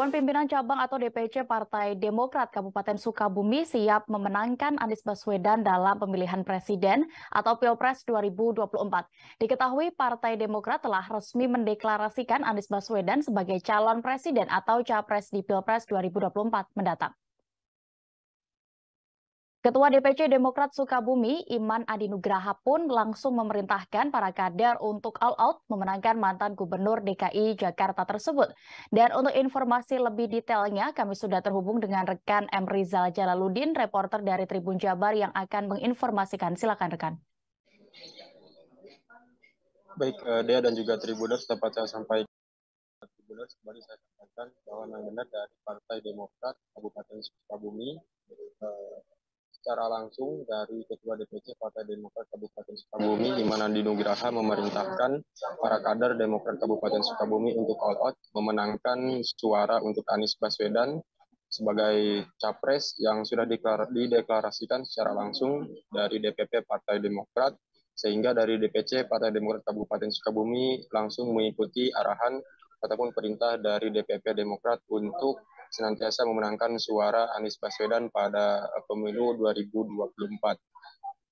Dewan Pimpinan Cabang atau DPC Partai Demokrat Kabupaten Sukabumi siap memenangkan Anies Baswedan dalam pemilihan presiden atau Pilpres 2024. Diketahui Partai Demokrat telah resmi mendeklarasikan Anies Baswedan sebagai calon presiden atau capres di Pilpres 2024 mendatang. Ketua DPC Demokrat Sukabumi, Iman Adi Nugraha pun langsung memerintahkan para kader untuk all out memenangkan mantan Gubernur DKI Jakarta tersebut. Dan untuk informasi lebih detailnya, kami sudah terhubung dengan rekan M. Rizal Jalaluddin, reporter dari Tribun Jabar yang akan menginformasikan. Silakan rekan. Baik, uh, Dea dan juga Tribuners dapat saya sampaikan. Tribuners kembali saya sampaikan bahwa benar dari Partai Demokrat Kabupaten Sukabumi uh, secara langsung dari Ketua DPC Partai Demokrat Kabupaten Sukabumi, di mana Dinugraha memerintahkan para kader Demokrat Kabupaten Sukabumi untuk all out memenangkan suara untuk Anies Baswedan sebagai capres yang sudah dideklarasikan secara langsung dari DPP Partai Demokrat sehingga dari DPC Partai Demokrat Kabupaten Sukabumi langsung mengikuti arahan ataupun perintah dari DPP Demokrat untuk senantiasa memenangkan suara Anies Baswedan pada eh, pemilu 2024.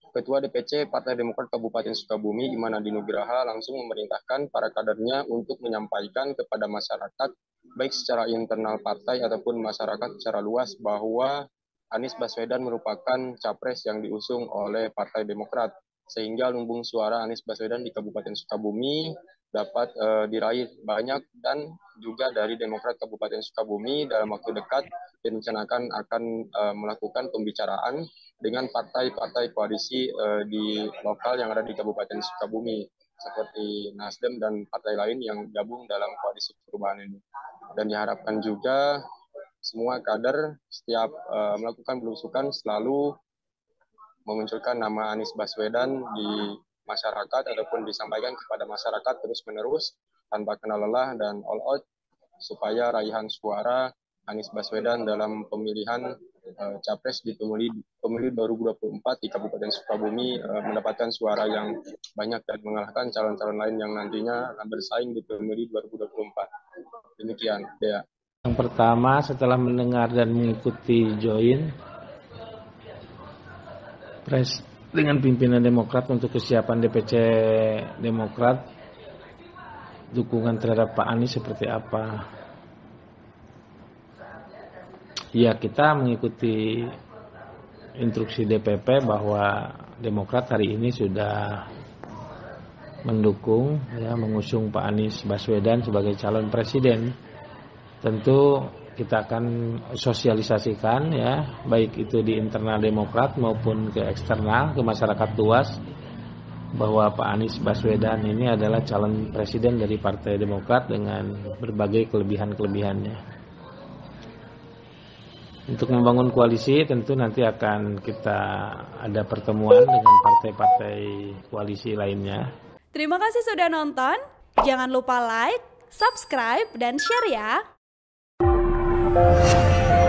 Ketua DPC Partai Demokrat Kabupaten Sukabumi, Iman Adi Nugraha, langsung memerintahkan para kadernya untuk menyampaikan kepada masyarakat, baik secara internal partai ataupun masyarakat secara luas, bahwa Anies Baswedan merupakan capres yang diusung oleh Partai Demokrat. Sehingga lumbung suara Anies Baswedan di Kabupaten Sukabumi dapat uh, diraih banyak dan juga dari Demokrat Kabupaten Sukabumi dalam waktu dekat direncanakan akan uh, melakukan pembicaraan dengan partai-partai koalisi uh, di lokal yang ada di Kabupaten Sukabumi seperti Nasdem dan partai lain yang gabung dalam koalisi perubahan ini. Dan diharapkan juga semua kader setiap uh, melakukan belusukan selalu memunculkan nama Anies Baswedan di masyarakat ataupun disampaikan kepada masyarakat terus-menerus tanpa kenal lelah dan all out supaya raihan suara Anies Baswedan dalam pemilihan uh, capres di pemilu pemilu 2024 di Kabupaten Sukabumi uh, mendapatkan suara yang banyak dan mengalahkan calon-calon lain yang nantinya akan bersaing di pemilu 2024. Demikian, Dea. Yang pertama setelah mendengar dan mengikuti join pres dengan pimpinan Demokrat untuk kesiapan DPC Demokrat dukungan terhadap Pak Anies seperti apa? Ya kita mengikuti instruksi DPP bahwa Demokrat hari ini sudah mendukung ya mengusung Pak Anies Baswedan sebagai calon presiden. Tentu kita akan sosialisasikan ya baik itu di internal Demokrat maupun ke eksternal ke masyarakat luas bahwa Pak Anies Baswedan ini adalah calon presiden dari Partai Demokrat dengan berbagai kelebihan-kelebihannya. Untuk membangun koalisi tentu nanti akan kita ada pertemuan dengan partai-partai koalisi lainnya. Terima kasih sudah nonton. Jangan lupa like, subscribe, dan share ya. Thank you.